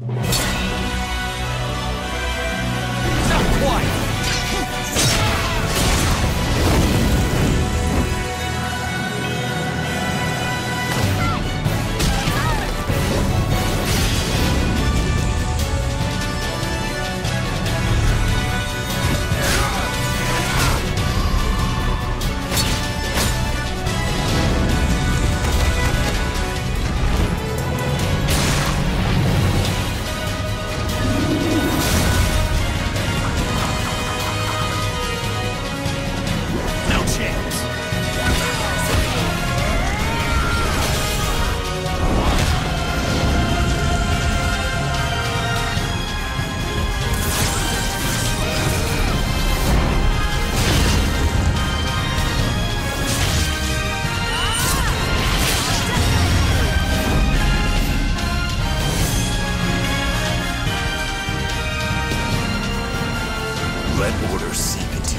Not Let order seep into.